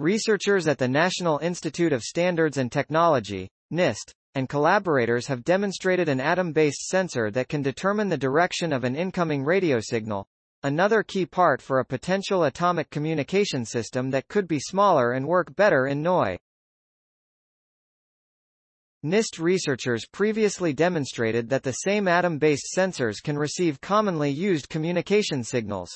Researchers at the National Institute of Standards and Technology, NIST, and collaborators have demonstrated an atom-based sensor that can determine the direction of an incoming radio signal, another key part for a potential atomic communication system that could be smaller and work better in NOI. NIST researchers previously demonstrated that the same atom-based sensors can receive commonly used communication signals.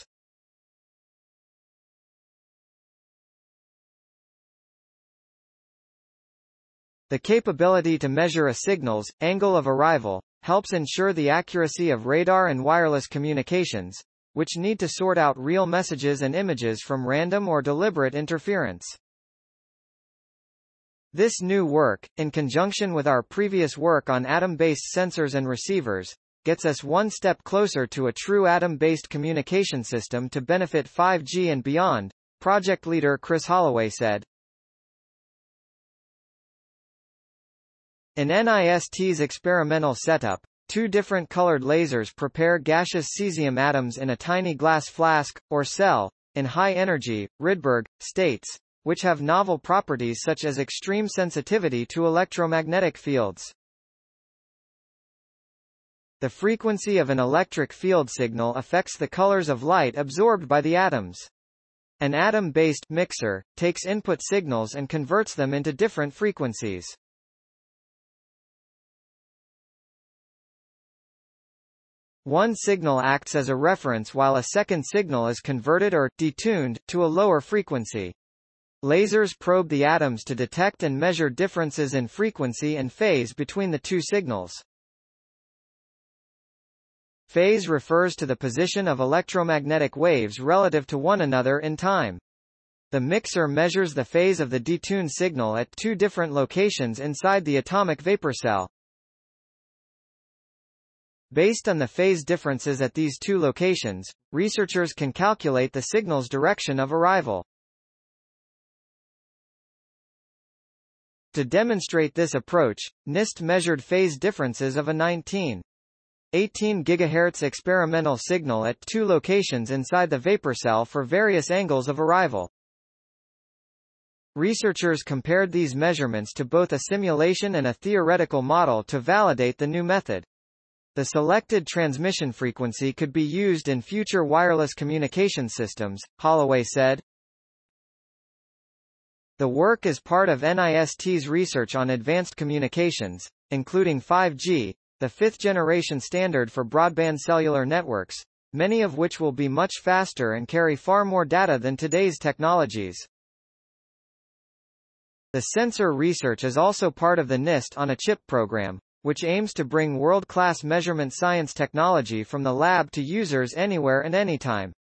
The capability to measure a signal's angle of arrival helps ensure the accuracy of radar and wireless communications, which need to sort out real messages and images from random or deliberate interference. This new work, in conjunction with our previous work on atom-based sensors and receivers, gets us one step closer to a true atom-based communication system to benefit 5G and beyond, project leader Chris Holloway said. In NIST's experimental setup, two different colored lasers prepare gaseous cesium atoms in a tiny glass flask, or cell, in high energy, Rydberg, states, which have novel properties such as extreme sensitivity to electromagnetic fields. The frequency of an electric field signal affects the colors of light absorbed by the atoms. An atom-based mixer takes input signals and converts them into different frequencies. One signal acts as a reference while a second signal is converted or detuned to a lower frequency. Lasers probe the atoms to detect and measure differences in frequency and phase between the two signals. Phase refers to the position of electromagnetic waves relative to one another in time. The mixer measures the phase of the detuned signal at two different locations inside the atomic vapor cell. Based on the phase differences at these two locations, researchers can calculate the signal's direction of arrival. To demonstrate this approach, NIST measured phase differences of a 19. 18 GHz experimental signal at two locations inside the vapor cell for various angles of arrival. Researchers compared these measurements to both a simulation and a theoretical model to validate the new method. The selected transmission frequency could be used in future wireless communication systems, Holloway said. The work is part of NIST's research on advanced communications, including 5G, the fifth-generation standard for broadband cellular networks, many of which will be much faster and carry far more data than today's technologies. The sensor research is also part of the NIST on a chip program, which aims to bring world-class measurement science technology from the lab to users anywhere and anytime.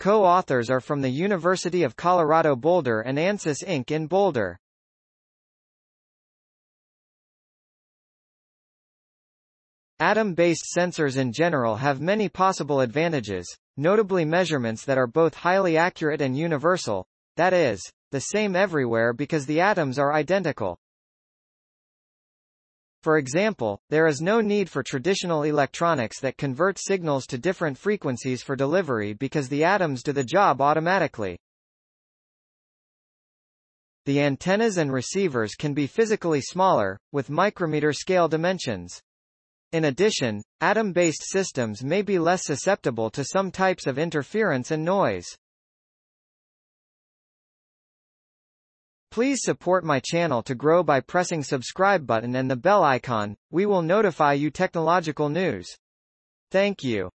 Co-authors are from the University of Colorado Boulder and ANSYS Inc. in Boulder. Atom-based sensors in general have many possible advantages, notably measurements that are both highly accurate and universal, that is, the same everywhere because the atoms are identical. For example, there is no need for traditional electronics that convert signals to different frequencies for delivery because the atoms do the job automatically. The antennas and receivers can be physically smaller, with micrometer scale dimensions. In addition, atom-based systems may be less susceptible to some types of interference and noise. Please support my channel to grow by pressing subscribe button and the bell icon. We will notify you technological news. Thank you.